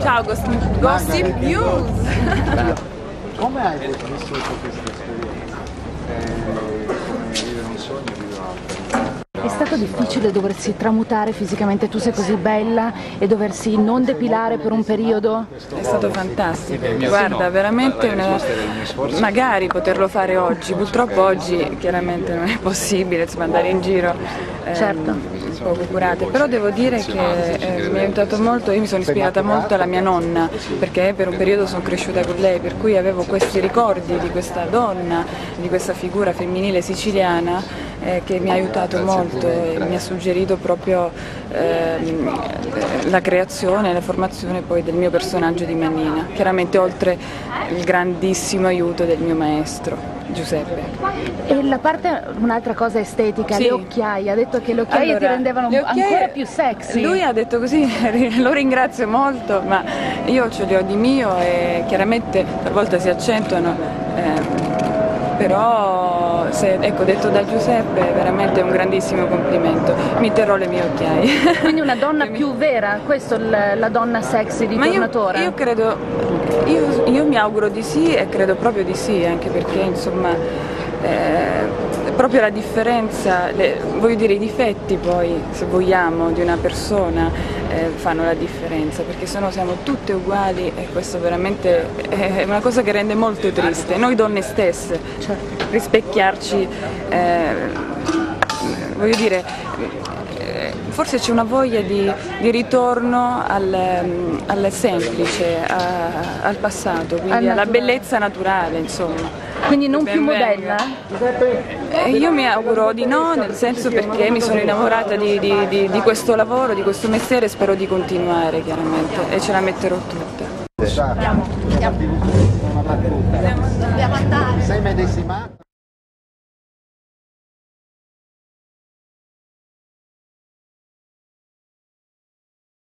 Ciao Gossip, Gossip News! Come hai vissuto questa esperienza? È stato difficile doversi tramutare fisicamente, tu sei così bella e doversi non depilare per un periodo? È stato fantastico, guarda veramente una... magari poterlo fare oggi, purtroppo oggi chiaramente non è possibile insomma, andare in giro ehm, Certo. poco curate, però devo dire che eh, mi ha aiutato molto, io mi sono ispirata molto alla mia nonna perché per un periodo sono cresciuta con lei, per cui avevo questi ricordi di questa donna, di questa figura femminile siciliana eh, che mi ha aiutato molto e mi ha suggerito proprio ehm, la creazione e la formazione poi del mio personaggio di Mannina, chiaramente oltre il grandissimo aiuto del mio maestro Giuseppe. E la parte, un'altra cosa estetica, Sì. le occhiaie, ha detto che le occhiaie ti Allora, rendevano le occhiaie- ancora più sexy. Lui ha detto così, lo ringrazio molto, ma io ce li ho di mio e chiaramente talvolta si accentuano, eh, però se, ecco, detto da Giuseppe è veramente un grandissimo complimento. Mi terrò le mie occhiaie. Quindi una donna più vera, questa è la donna sexy di Ma io, Tornatore? io credo, io, io mi auguro di sì e credo proprio di sì, anche perché insomma eh, proprio la differenza, le- voglio dire i difetti poi se vogliamo di una persona eh, fanno la differenza, perché sennò siamo tutte uguali e questo veramente è una cosa che rende molto triste, noi donne stesse, rispecchiarci, eh, voglio dire forse c'è una voglia di, di ritorno al, ehm, al semplice, a- al passato, quindi Al alla naturale. bellezza naturale, insomma. Quindi non Ben più modella? Eh, io mi auguro di no, nel senso perché mi sono innamorata di, di- di- di questo lavoro, di questo mestiere e spero di continuare chiaramente e ce la metterò tutta. Una battuta. Sei medesimato?